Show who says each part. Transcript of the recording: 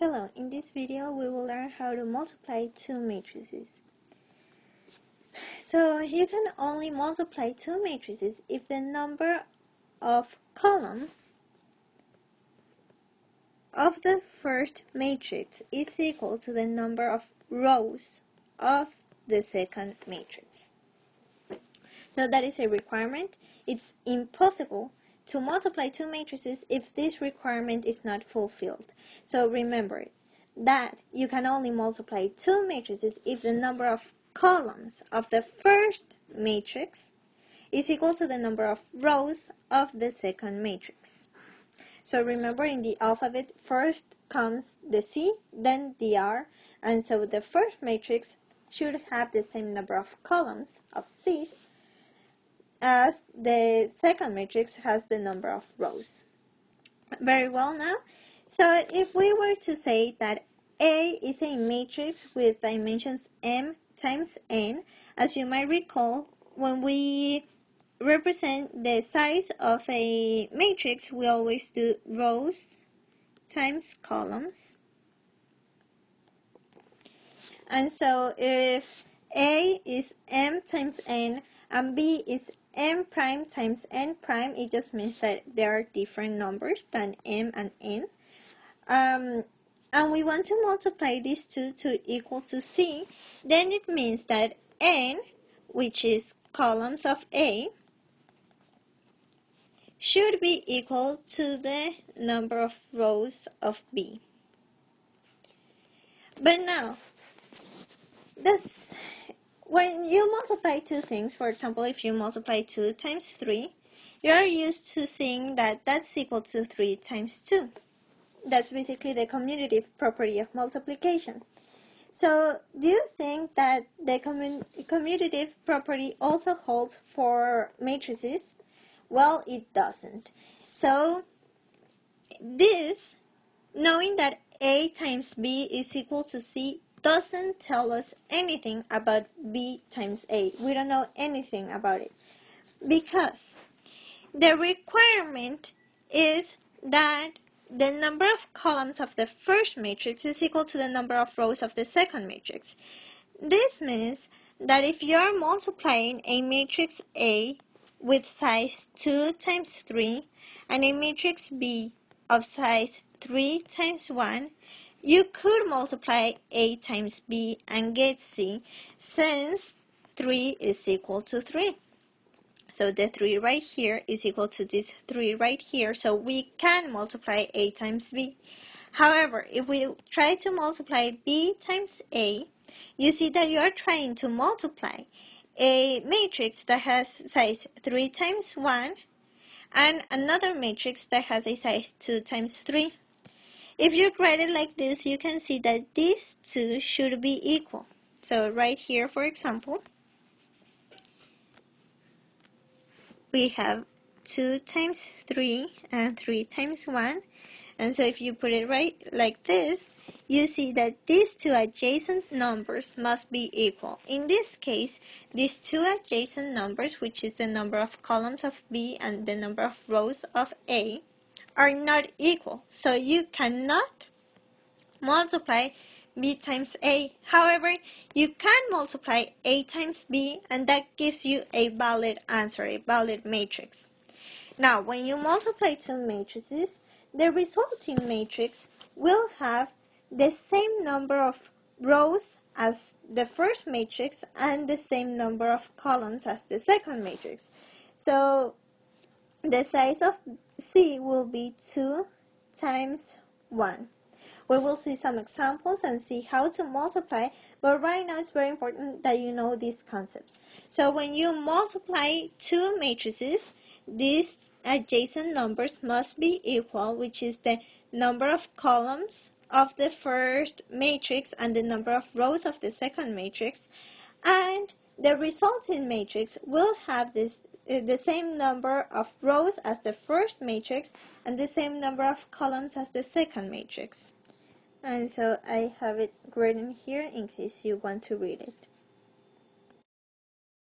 Speaker 1: Hello, in this video we will learn how to multiply two matrices. So you can only multiply two matrices if the number of columns of the first matrix is equal to the number of rows of the second matrix. So that is a requirement. It's impossible to multiply two matrices if this requirement is not fulfilled. So remember that you can only multiply two matrices if the number of columns of the first matrix is equal to the number of rows of the second matrix. So remember in the alphabet first comes the C, then the R, and so the first matrix should have the same number of columns of C's as the second matrix has the number of rows. Very well now. So if we were to say that A is a matrix with dimensions m times n, as you might recall, when we represent the size of a matrix, we always do rows times columns. And so if A is m times n and B is m prime times n prime, it just means that there are different numbers than m and n. Um, and we want to multiply these two to equal to c, then it means that n, which is columns of A, should be equal to the number of rows of B. But now, this when you multiply two things, for example, if you multiply 2 times 3, you are used to seeing that that's equal to 3 times 2. That's basically the commutative property of multiplication. So, do you think that the commutative property also holds for matrices? Well, it doesn't. So, this, knowing that A times B is equal to C doesn't tell us anything about B times A. We don't know anything about it because the requirement is that the number of columns of the first matrix is equal to the number of rows of the second matrix. This means that if you are multiplying a matrix A with size 2 times 3 and a matrix B of size 3 times 1, you could multiply A times B and get C since 3 is equal to 3. So the 3 right here is equal to this 3 right here. So we can multiply A times B. However, if we try to multiply B times A, you see that you are trying to multiply a matrix that has size 3 times 1 and another matrix that has a size 2 times 3. If you write it like this, you can see that these two should be equal. So right here, for example, we have 2 times 3 and 3 times 1. And so if you put it right like this, you see that these two adjacent numbers must be equal. In this case, these two adjacent numbers, which is the number of columns of B and the number of rows of A, are not equal. So you cannot multiply b times a. However, you can multiply a times b and that gives you a valid answer, a valid matrix. Now, when you multiply two matrices, the resulting matrix will have the same number of rows as the first matrix and the same number of columns as the second matrix. So the size of C will be 2 times 1. We will see some examples and see how to multiply, but right now it's very important that you know these concepts. So when you multiply two matrices, these adjacent numbers must be equal, which is the number of columns of the first matrix and the number of rows of the second matrix, and the resulting matrix will have this Uh, the same number of rows as the first matrix and the same number of columns as the second matrix. And so I have it written here in case you want to read it.